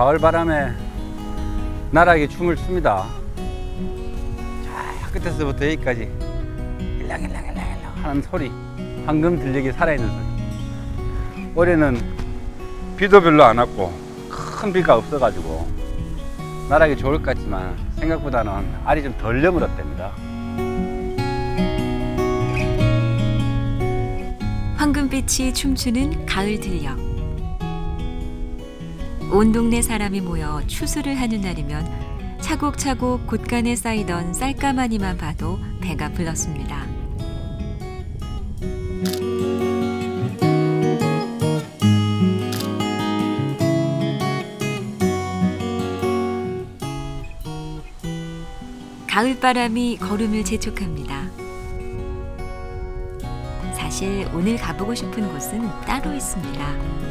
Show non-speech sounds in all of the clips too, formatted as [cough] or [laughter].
가을 바람에 나락에 춤을 춥니다. 자, 끝에서부터 여기까지 일랑일랑일랑일랑 하는 소리. 황금 들리게 살아있는 소리. 올해는 비도 별로 안 왔고 큰 비가 없어가지고 나락이 좋을 것 같지만 생각보다는 알이 좀 덜 여물었답니다. 황금빛이 춤추는 가을 들녘. 온 동네 사람이 모여 추수를 하는 날이면 차곡차곡 곳간에 쌓이던 쌀가마니만 봐도 배가 불렀습니다. 가을바람이 걸음을 재촉합니다. 사실 오늘 가보고 싶은 곳은 따로 있습니다.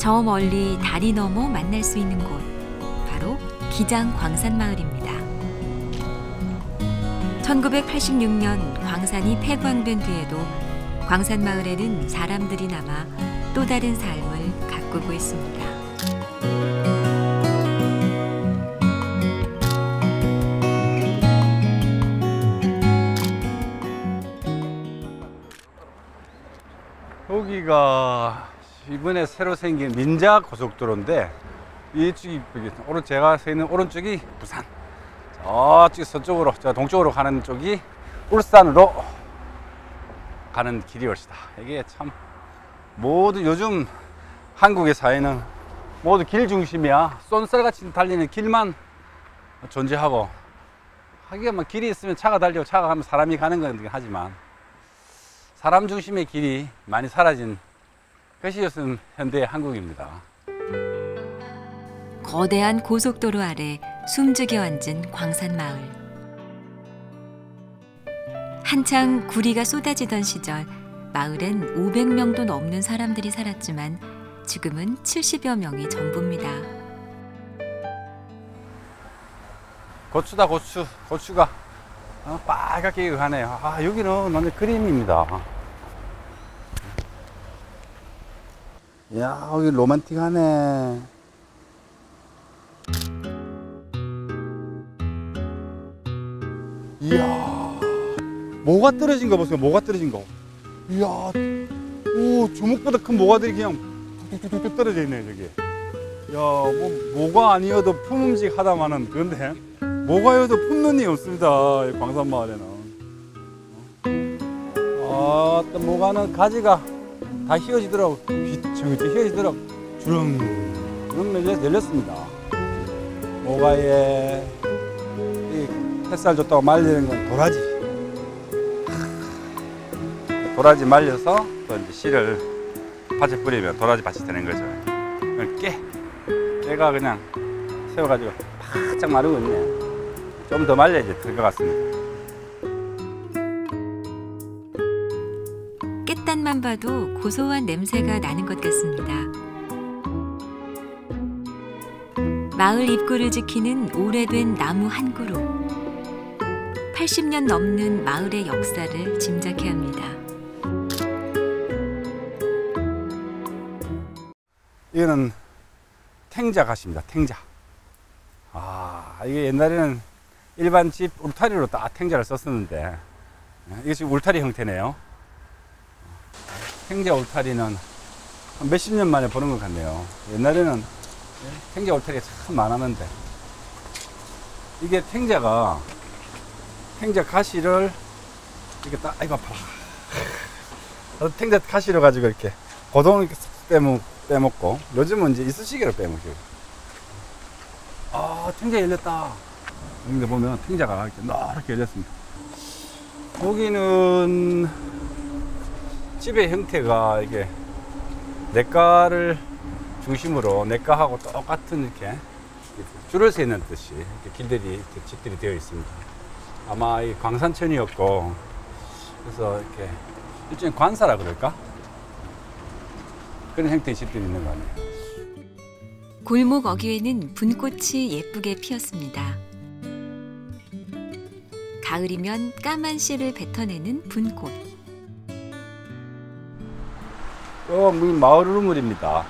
저 멀리 다리 넘어 만날 수 있는 곳, 바로 기장 광산마을입니다. 1986년 광산이 폐광된 뒤에도 광산마을에는 사람들이 남아 또 다른 삶을 가꾸고 있습니다. 여기가 이번에 새로 생긴 민자 고속도로인데 이쪽이 오른 제가 서 있는 오른쪽이 부산. 저쪽 서쪽으로 저 동쪽으로 가는 쪽이 울산으로 가는 길이 올시다. 이게 참 모두 요즘 한국의 사회는 모두 길 중심이야. 쏜살같이 달리는 길만 존재하고 하기가 뭐 길이 있으면 차가 달리고 차가 가면 사람이 가는 건 하지만 사람 중심의 길이 많이 사라진 것이 요즘 현대의 한국입니다. 거대한 고속도로 아래 숨죽여 앉은 광산마을. 한창 구리가 쏟아지던 시절 마을엔 500명도 넘는 사람들이 살았지만 지금은 70여 명이 전부입니다. 고추다 고추 고추가 어, 빨갛게 가네요. 아 여기는 완전 그림입니다. 야 여기 로man틱하네. 이야 뭐가 떨어진 거 보세요. 뭐가 떨어진 거. 이야 오 주먹보다 큰 뭐가들이 그냥 뚝뚝뚝뚝 떨어져 있네 저기. 야 뭐 뭐가 아니어도 품음직하다마는 그런데 뭐가여도 품눈이 없습니다. 이 광산마을에는. 아, 또 뭐가는 가지가 다 휘어지더라고. 휘, 저기 또 휘어지더라고. 주렁, 주렁 열렸, 열렸습니다. 뭐가에 이 햇살 줬다고 말리는 건 도라지. 도라지 말려서 또 이제 씨를 밭에 뿌리면 도라지 밭이 되는 거죠. 깨. 깨가 그냥 세워가지고 바짝 마르고 있네. 좀 더 말려야 될 것 같습니다. 깻단만 봐도 고소한 냄새가 나는 것 같습니다. 마을 입구를 지키는 오래된 나무 한 그루. 80년 넘는 마을의 역사를 짐작해 합니다. 이거는 탱자 갓입니다. 탱자. 아, 이게 옛날에는 일반 집 울타리로 딱 탱자를 썼었는데 이게 지금 울타리 형태네요. 탱자 울타리는 한 몇십 년 만에 보는 것 같네요. 옛날에는 탱자 울타리가 참 많았는데 이게 탱자가 탱자 가시를 이렇게 딱 아이고 아파. 탱자 가시를 가지고 이렇게 고동을 이렇게 싹 빼먹, 빼먹고 요즘은 이제 이쑤시개로 빼먹죠. 아 탱자 열렸다. 여기 보면 탱자가 이렇게 노랗게 열렸습니다. 여기는 집의 형태가 이게 내과를 중심으로 내과하고 똑같은 이렇게 줄을 세는 듯이 길들이 이렇게 집들이 되어 있습니다. 아마 이 광산천이었고 그래서 이렇게 일종의 관사라 그럴까? 그런 형태의 집들이 있는 거 아니에요. 골목 어귀에는 분꽃이 예쁘게 피었습니다. 가을이면 까만 씨를 뱉어내는 분꽃. 어, 이 마을 우물입니다.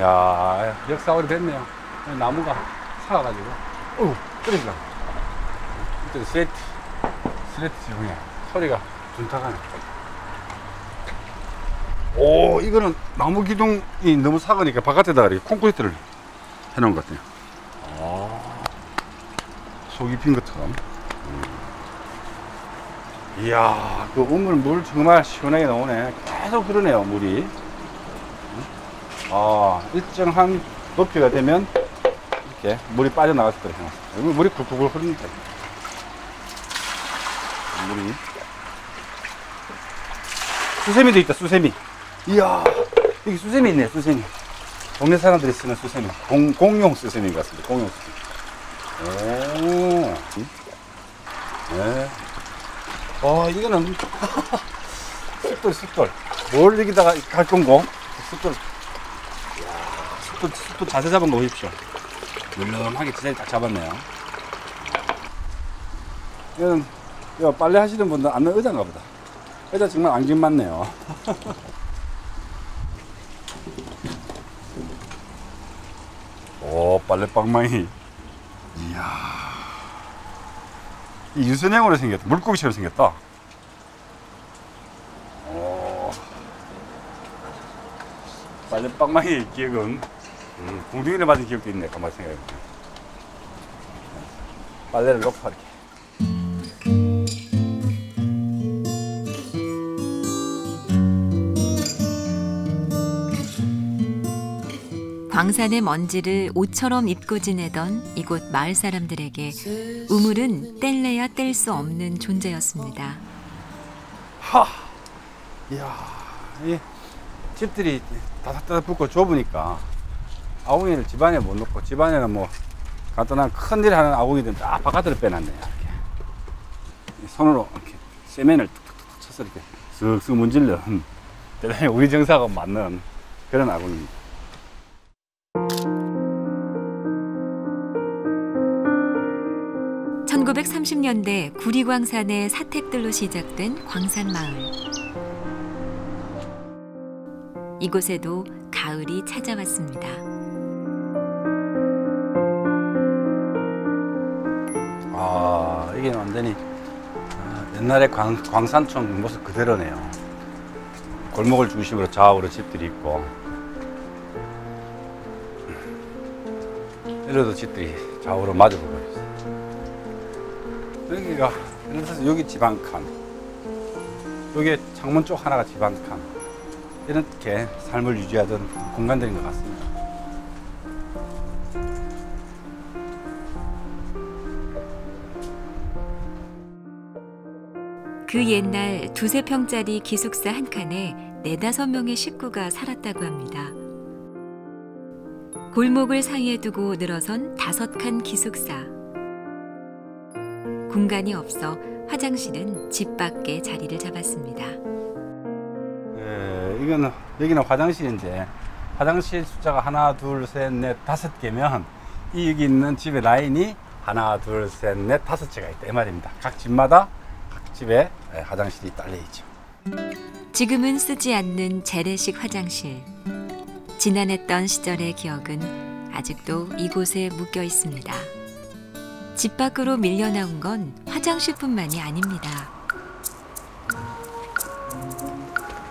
야, 역사 오래됐네요. 나무가 살아가지고. 어우, 떨어지다. 이쪽 스레트, 스레트 지붕에 소리가 둔탁하네. 오, 이거는 나무 기둥이 너무 작으니까 바깥에다가 이렇게 콘크리트를 해놓은 것 같아요. 아, 속이 빈 것처럼. 음. 이야, 그 우물 물 정말 시원하게 나오네. 계속 흐르네요, 물이. 아, 일정한 높이가 되면 이렇게 물이 있도록 해놨습니다. 여기 물이 굴굴 흐릅니다. 물이. 수세미도 있다, 수세미. 이야, 여기 수세미 있네, 수세미. 동네 사람들이 쓰는 수세미. 공, 공용 수세미인 것 같습니다, 공용 수세미. 오. 네. 와, 이거는 숫돌, 숫돌. 뭘 여기다가 갈 건고? 숫돌. 또, 또 자세 잡은 거 보십시오. 물렁하게 자세 딱 잡았네요. 이건, 이거 빨래 하시는 분들 앉는 의자인가 보다. 의자 정말 앙증 맞네요. [laughs] 오, 빨래 빵망이. 이야. 이 유선형으로 생겼다. 물고기처럼 생겼다. 오. 빨래 빵망이 기억은 음, 공중에 맞은 기억도 있네. 가만히 생각해보면. 빨래를 놓고 이렇게. 광산의 먼지를 옷처럼 입고 지내던 이곳 마을 사람들에게 우물은 뗄래야 뗄 수 없는 존재였습니다. 하! 이야, 이 집들이 다닥다닥 붙고 좁으니까 아궁이를 집안에 못 놓고 집안에는 뭐 간단한 큰일 하는 아궁이들은 다 바깥으로 빼놨네요. 이렇게. 이 손으로 이렇게 세면을 툭툭툭 쳐서 이렇게 쓱쓱 문질른 대단히 우리 정사가 맞는 그런 아궁이입니다. (1930년대) 구리광산의 사택들로 시작된 광산마을 이곳에도 가을이 찾아왔습니다. 아, 이게 완전히 아, 옛날에 광, 광산촌 모습 그대로네요. 골목을 중심으로 좌우로 집들이 있고 이래도 집들이 좌우로 마주보고. 여기가 예를 들어서 여기 지방칸, 여기 창문 쪽 하나가 지방칸 이렇게 삶을 유지하던 공간들인 것 같습니다. 그 옛날 두세 평짜리 기숙사 한 칸에 네다섯 명의 식구가 살았다고 합니다. 골목을 사이에 두고 늘어선 다섯 칸 기숙사. 공간이 없어 화장실은 집 밖에 자리를 잡았습니다. 예, 이거는 여기는 화장실인데 화장실 숫자가 하나 둘 셋 넷 다섯 개면 이 여기 있는 집의 라인이 하나 둘 셋 넷 다섯 채가 있다 이 말입니다. 각 집마다 각 집에 예, 화장실이 딸려 있죠. 지금은 쓰지 않는 재래식 화장실. 지난했던 시절의 기억은 아직도 이곳에 묶여 있습니다. 집 밖으로 밀려 나온 건 화장실뿐만이 아닙니다.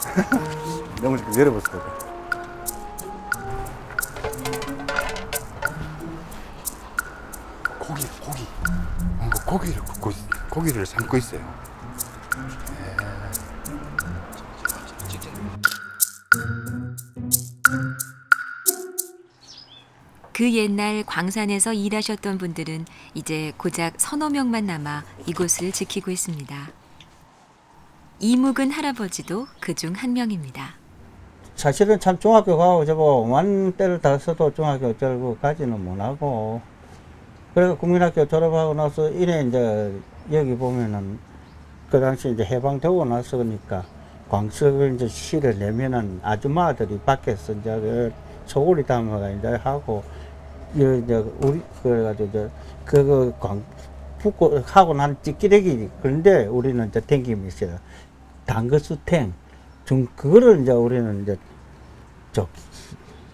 [laughs] 좀 내려보세요. 고기, 고기. 뭔가 고기를 고기를 삶고 있어요. 그 옛날 광산에서 일하셨던 분들은 이제 고작 서너 명만 남아 이곳을 지키고 있습니다. 이묵은 할아버지도 그 중 한 명입니다. 사실은 참 중학교 가고 저거 만 때를 다 써도 중학교 절고까지는 못하고 그래서 국민학교 졸업하고 나서 이래 이제 여기 보면은 그 당시 이제 해방되고 나서니까 광석을 이제 실을 내면은 아줌마들이 밖에서 이제 그 소고리 담아가 이제 하고 여 이제 우리 그래가지고 이제 그거 광 붓고 하고 난 찌끼레기 그런데 우리는 이제 땡김이 있어요. 단거수탱 좀 그거를 이제 우리는 이제 저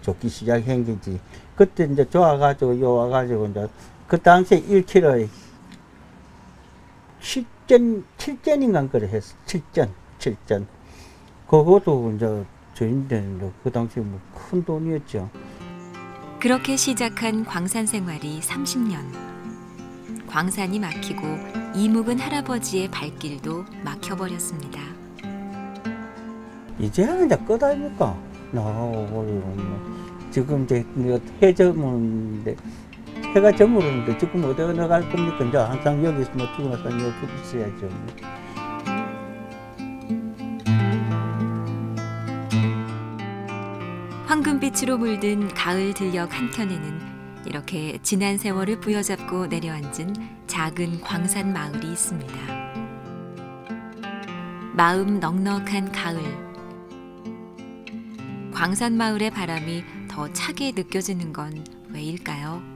좋기 시작한 거지. 그때 이제 좋아가지고 요 와가지고 이제 그 당시에 1kg에 7전, 7전인가 그래 했어. 7전, 7전. 그것도 이제 저희들은 그 당시에 뭐큰 돈이었죠. 그렇게 시작한 광산 생활이 30년. 광산이 막히고 이묵은 할아버지의 발길도 막혀버렸습니다. 이제야 이제 끝 아닙니까? 나와버리고 뭐. 지금 이제 뭐해 저무는데 해가 저무는데 지금 어디 나갈 겁니까? 이제 항상 여기서 뭐 죽어나서 여기 있어야죠. 황금빛으로 물든 가을 들녘 한켠에는 이렇게 지난 세월을 부여잡고 내려앉은 작은 광산 마을이 있습니다. 마음 넉넉한 가을. 광산 마을의 바람이 더 차게 느껴지는 건 왜일까요?